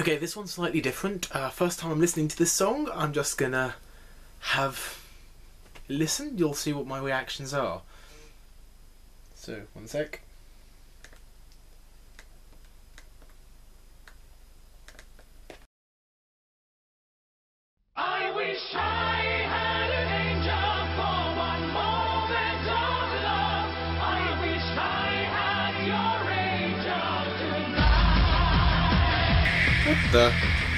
Okay, this one's slightly different. Uh, first time I'm listening to this song, I'm just gonna have listen. You'll see what my reactions are. So, one sec. I wish I tonight. What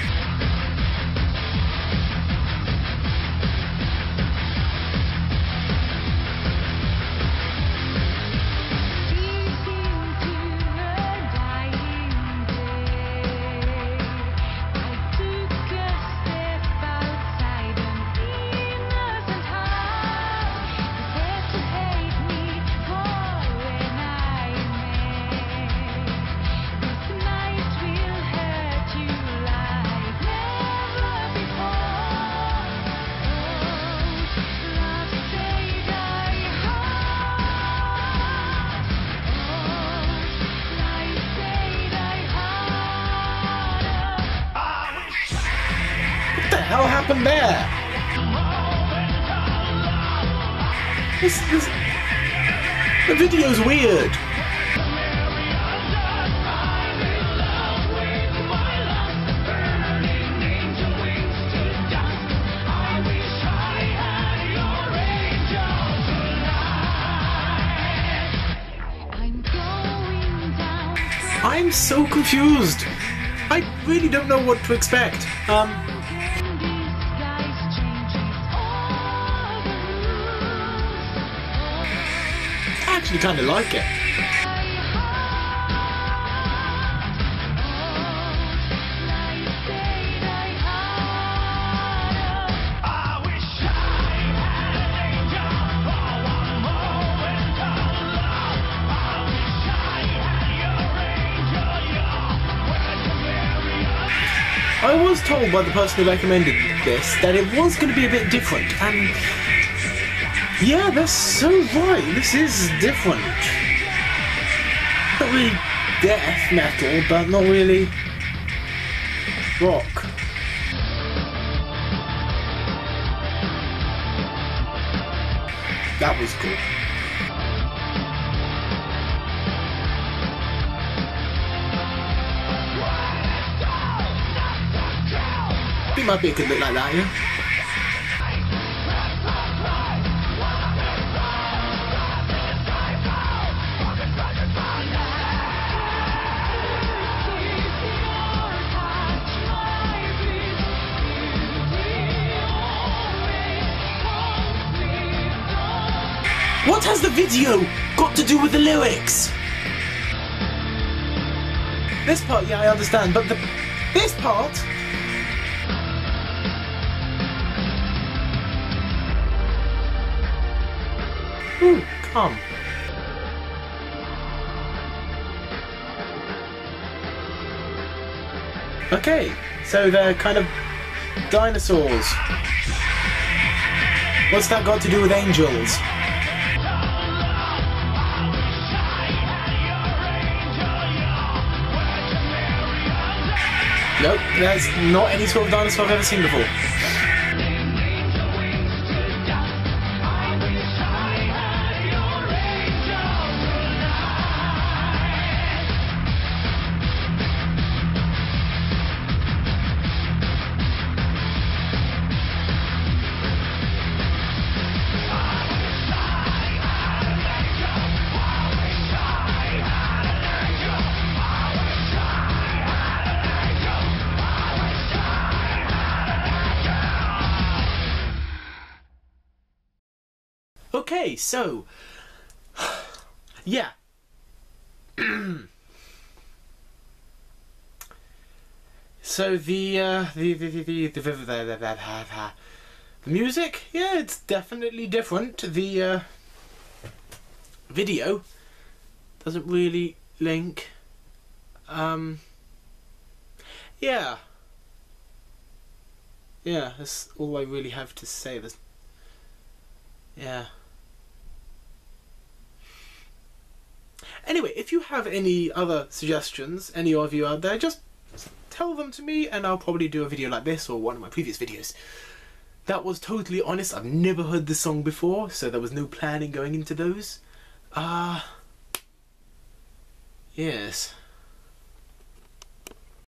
hell happened there? This, this, the video's weird. I'm so confused. I really don't know what to expect. Um, actually kind of like it. I was told by the person who recommended this that it was going to be a bit different, and yeah, that's so right. This is different. Not really death metal, but not really rock. That was cool. I think my beard could look like that, yeah? What has the video got to do with the lyrics? This part, yeah, I understand, but the this part. Ooh, come. Okay, so they're kind of dinosaurs. What's that got to do with angels? Nope, that's not any sort of dinosaur I've ever seen before. Okay, so yeah. so the uh, the the the the, the, the, music, yeah, it's definitely different. The uh, video doesn't really link. Um, yeah. Yeah, that's all I really have to say. There's, yeah. Anyway, if you have any other suggestions, any of you out there, just tell them to me, and I'll probably do a video like this or one of my previous videos. That was totally honest. I've never heard this song before, so there was no planning going into those. Ah. yes.